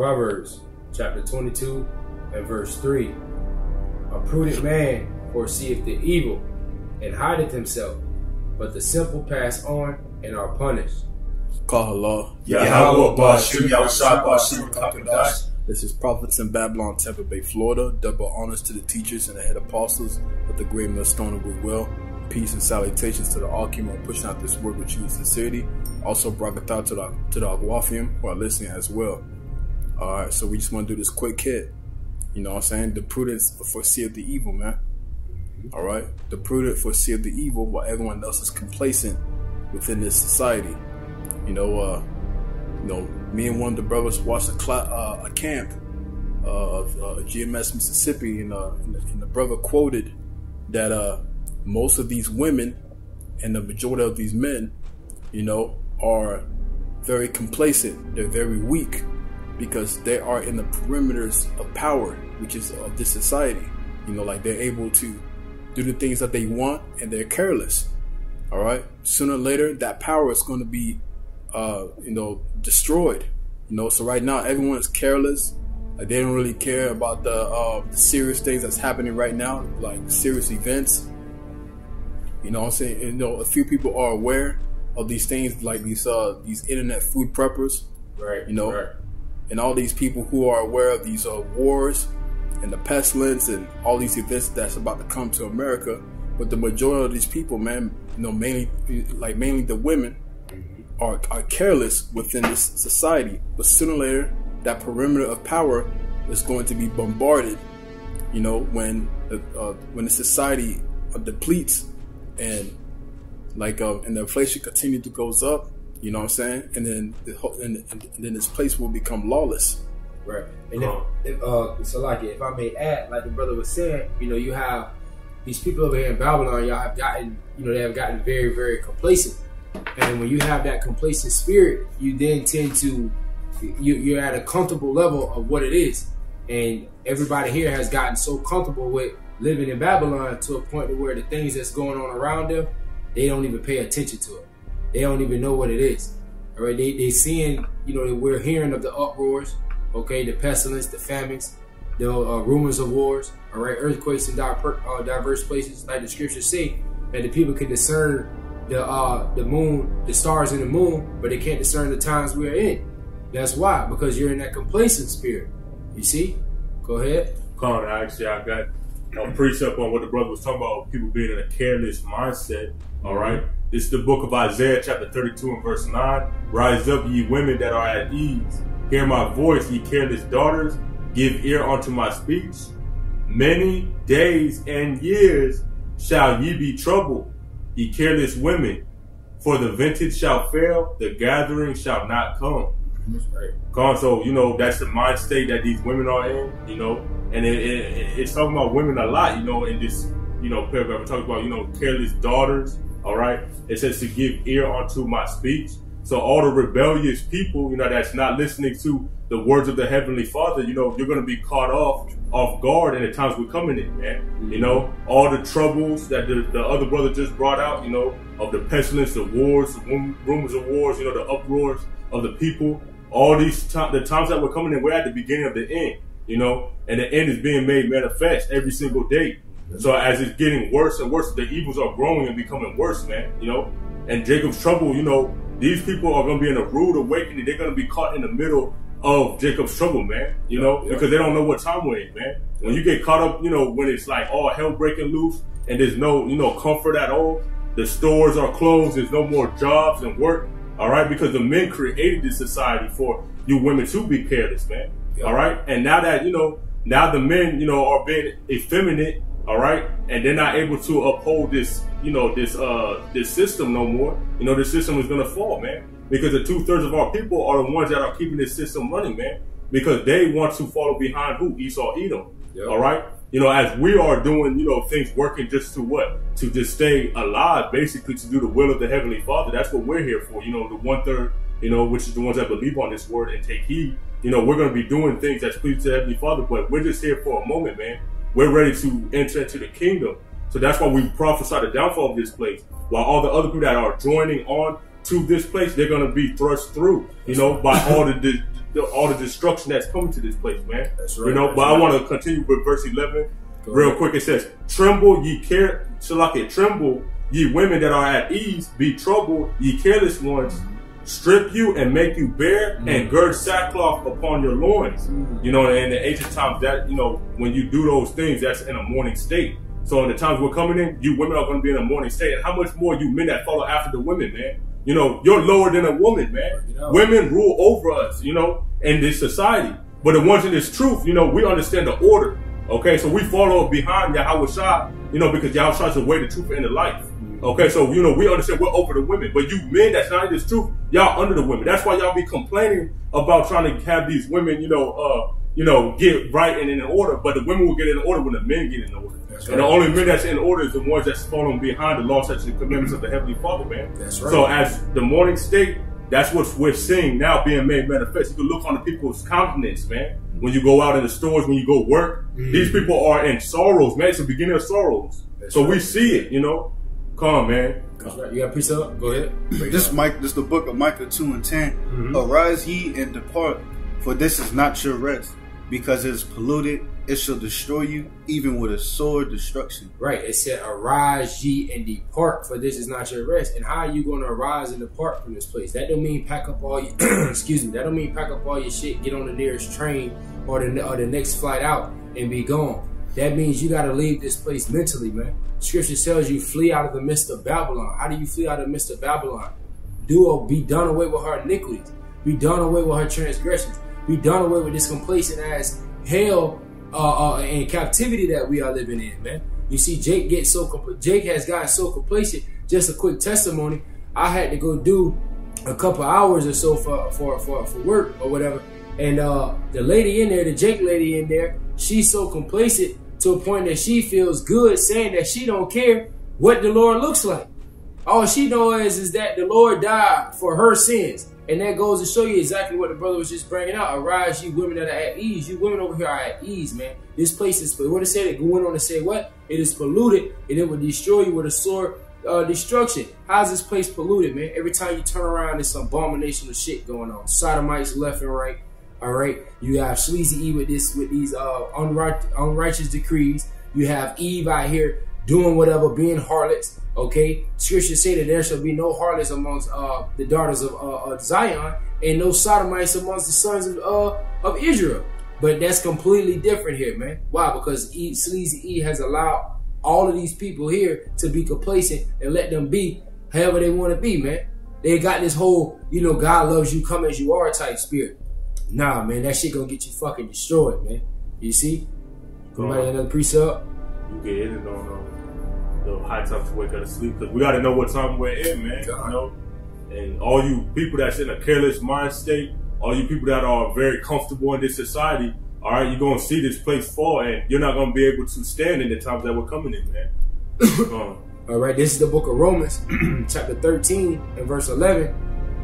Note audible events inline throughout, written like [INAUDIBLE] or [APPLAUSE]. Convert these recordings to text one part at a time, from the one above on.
Proverbs chapter 22 and verse 3. A prudent man foreseeth the evil and hideth himself, but the simple pass on and are punished. Kahala. Yahweh Bashim Yahushua Bashim Kakadash. This is Prophets in Babylon, Tampa Bay, Florida. Double honors to the teachers and the head apostles of the great millstone of goodwill. Peace and salutations to the Alchemy pushing out this word with you with sincerity. Also, Bragatha to the to the Aguafium who are listening as well. All right, so we just want to do this quick hit. You know what I'm saying? The prudence foreseeth the evil, man. All right? The prudent foreseeth the evil while everyone else is complacent within this society. You know, uh, you know, me and one of the brothers watched a, uh, a camp uh, of uh, GMS Mississippi, and, uh, and, the, and the brother quoted that uh, most of these women and the majority of these men, you know, are very complacent. They're very weak because they are in the perimeters of power, which is of this society. You know, like they're able to do the things that they want and they're careless. All right. Sooner or later, that power is going to be, uh, you know, destroyed. You know, so right now everyone is careless. Like they don't really care about the, uh, the serious things that's happening right now, like serious events. You know, what I'm saying, you know, a few people are aware of these things, like these uh, these internet food preppers. Right. You know, right. And all these people who are aware of these uh, wars and the pestilence and all these events that's about to come to America. But the majority of these people, man, you know, mainly like mainly the women, are are careless within this society. But sooner or later, that perimeter of power is going to be bombarded. You know, when the uh, when the society uh, depletes and like uh, and the inflation continues to goes up. You know what I'm saying? And then the whole, and, and then this place will become lawless. Right. And if, if uh so like if I may add, like the brother was saying, you know, you have these people over here in Babylon, y'all have gotten, you know, they have gotten very, very complacent. And when you have that complacent spirit, you then tend to you, you're at a comfortable level of what it is. And everybody here has gotten so comfortable with living in Babylon to a point where the things that's going on around them, they don't even pay attention to it. They don't even know what it is. All right, they they seeing, you know, we're hearing of the uproars, okay, the pestilence, the famines, the uh, rumors of wars, all right, earthquakes in diver, uh, diverse places, like the scriptures say, that the people can discern the uh, the moon, the stars in the moon, but they can't discern the times we're in. That's why, because you're in that complacent spirit. You see? Go ahead. Come on, actually, I got a precept on what the brother was talking about, people being in a careless mindset. All right. It's the book of Isaiah, chapter 32 and verse 9. Rise up, ye women that are at ease. Hear my voice, ye careless daughters. Give ear unto my speech. Many days and years shall ye be troubled, ye careless women. For the vintage shall fail, the gathering shall not come. Right. So you know that's the mind state that these women are in. You know, and it, it, it's talking about women a lot. You know, in this you know paragraph, it talks about you know careless daughters. All right, it says to give ear unto my speech. So all the rebellious people, you know, that's not listening to the words of the heavenly Father, you know, you're going to be caught off off guard in the times we're coming in, man. You know, all the troubles that the, the other brother just brought out, you know, of the pestilence, the wars, the rumors of wars, you know, the uproars of the people. All these times, the times that we're coming in, we're at the beginning of the end, you know, and the end is being made manifest every single day. So as it's getting worse and worse, the evils are growing and becoming worse, man. You know, and Jacob's trouble. You know, these people are going to be in a rude awakening. They're going to be caught in the middle of Jacob's trouble, man. You know, Yeah. because they don't know what time we're in, man. When you get caught up, you know, when it's like all hell breaking loose and there's no, you know, comfort at all. The stores are closed. There's no more jobs and work. All right, because the men created this society for you women to be careless, man. Yeah. All right, and now that you know, now the men, you know, are being effeminate. All right, and they're not able to uphold this, you know, this uh this system no more. You know, the system is gonna fall, man, because the two thirds of our people are the ones that are keeping this system running, man, because they want to follow behind who Esau, Edom. Yeah. All right. You know, as we are doing, you know, things working just to what? To just stay alive, basically to do the will of the Heavenly Father. That's what we're here for. You know, the one third, you know, which is the ones that believe on this word and take heed. You know, we're going to be doing things that's pleasing to the Heavenly Father, but we're just here for a moment, man. We're ready to enter into the kingdom. So that's why we prophesy the downfall of this place. While all the other people that are joining on to this place, they're gonna be thrust through, you know, by all the, the, the all the destruction that's coming to this place, man. That's right, You know, but I want to continue with verse eleven. Go Real ahead. quick, it says, "Tremble, ye care, Shalaka, tremble, ye women that are at ease, be troubled, ye careless ones." Strip you and make you bare, Mm. and gird sackcloth upon your loins. You know, in the ancient times, that you know, when you do those things, that's in a mourning state. So in the times we're coming in, you women are going to be in a mourning state. And how much more you men that follow after the women, man? You know, you're lower than a woman, man. It out. Women rule over us, you know, in this society. But the ones in this truth, you know, we understand the order. Okay, so we follow behind Yahweh Shah, you know, because Yahweh Shah is the way, the truth, and the life. Okay, so you know, we understand we're over the women, but you men that's not this truth, y'all under the women. That's why y'all be complaining about trying to have these women, you know, uh, you know, get right and in order. But the women will get in order when the men get in order. That's and the only men that's in order is the ones that's following behind the law, such as the commandments of the Heavenly Father, man. That's right. So as the morning state, that's what we're seeing now being made manifest. You can look on the people's countenance, man. When you go out in the stores, when you go work, these people are in sorrows, man. It's the beginning of sorrows. Mm-hmm. That's so we see it, you know. Come on, man. That's right. You got a piece up? Go ahead. Break This it. Mike, this the book of Micah two and 10 Mm-hmm. Arise ye and depart, for this is not your rest, because it is polluted. It shall destroy you, even with a sword destruction. Right. It said, Arise ye and depart, for this is not your rest. And how are you going to arise and depart from this place? That don't mean pack up all your [CLEARS THROAT] excuse me, that don't mean pack up all your shit, get on the nearest train or the or the next flight out and be gone. That means you gotta leave this place mentally, man. Scripture tells you flee out of the midst of Babylon. How do you flee out of the midst of Babylon? Do be done away with her iniquities. Be done away with her transgressions. Be done away with this complacent ass hell uh, uh, and captivity that we are living in, man. You see, Jake gets so Jake has gotten so complacent. Just a quick testimony. I had to go do a couple hours or so for for for, for work or whatever, and uh, the lady in there, the Jake lady in there, she's so complacent to a point that she feels good saying that she don't care what the Lord looks like. All she knows is that the Lord died for her sins. And that goes to show you exactly what the brother was just bringing out. Arise, you women that are at ease. You women over here are at ease, man. This place is, what it said, it went on to say what? It is polluted and it will destroy you with a sword uh, destruction. How's this place polluted, man? Every time you turn around, there's some of shit going on. Sodomites left and right. All right. You have sleazy E with this, with these uh, unright, unrighteous decrees. You have Eve out here doing whatever, being harlots. Okay, Scripture say that there shall be no harlots amongst uh, the daughters of, uh, Zion, and no sodomites amongst the sons of uh, of Israel. But that's completely different here, man. Why? Because e, Sleazy E has allowed all of these people here to be complacent and let them be however they want to be, man. They got this whole, you know, God loves you, come as you are type spirit. Nah, man, that shit gonna get you fucking destroyed, man. You see? Go Somebody another precept? You get in and on um, the high time to wake up to sleep because we got to know what time we're in, man. God. You know, and all you people that's in a careless mind state, all you people that are very comfortable in this society, all right, you're gonna see this place fall, and you're not gonna be able to stand in the times that we're coming in, man. [COUGHS] um, All right, this is the book of Romans, [CLEARS THROAT] chapter 13 and verse 11.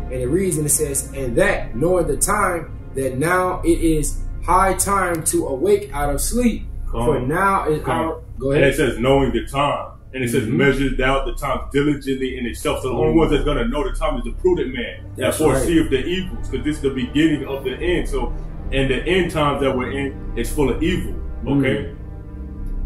And it reads and it says, And that, knowing the time, that now it is high time to awake out of sleep. Come For now is our. Go ahead. and it says knowing the time. And it says Mhm. measure out the time diligently in itself. So the only mm-hmm. ones that's gonna know the time is the prudent man that That's foreseeth the evils, because this is the beginning of the end. So and the end times that we're in is full of evil. Mm-hmm. Okay?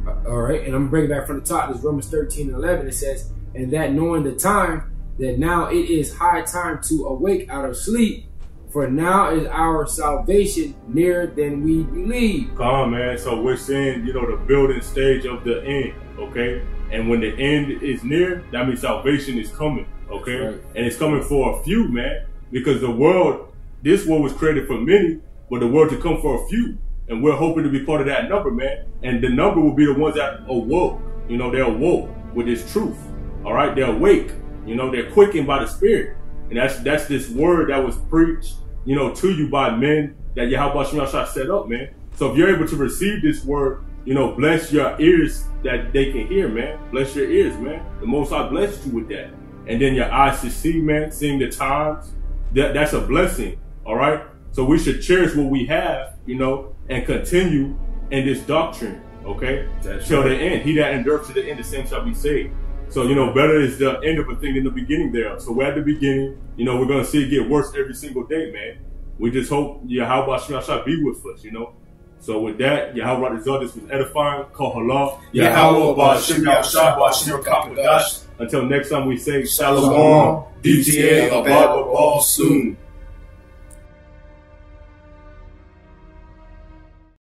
Uh, all right, and I'm gonna bring it back from the top. This is Romans 13 and 11. It says, And that knowing the time, that now it is high time to awake out of sleep. For now is our salvation nearer than we believe. Come on, man. So we're seeing, you know, the building stage of the end, okay? And when the end is near, that means salvation is coming, okay? Right. And it's coming for a few, man, because the world, this world was created for many, but the world to come for a few. And we're hoping to be part of that number, man. And the number will be the ones that awoke. You know, they're awoke with this truth. All right, they're awake. You know, they're quickened by the Spirit, and that's that's this word that was preached, you know, to you by men that Yahweh Shemashah set up, man. So if you're able to receive this word, you know, bless your ears that they can hear, man. Bless your ears, man. The Most I blessed you with that, and then your eyes to see, man, seeing the times. That that's a blessing. All right. So we should cherish what we have, you know, and continue in this doctrine. Okay, That's till right. the end. He that endures to the end, the same shall be saved. So, you know, better is the end of a thing than the beginning thereof. So we're at the beginning. You know, we're going to see it get worse every single day, man. We just hope Yahweh Shah be with us, you know. So with that, Yahweh result this was edifying. Call halal. Yahweh Ba'Shem Yahushua Ba'Shem Kapadash. Until next time we say Shalom. DTA Ball soon.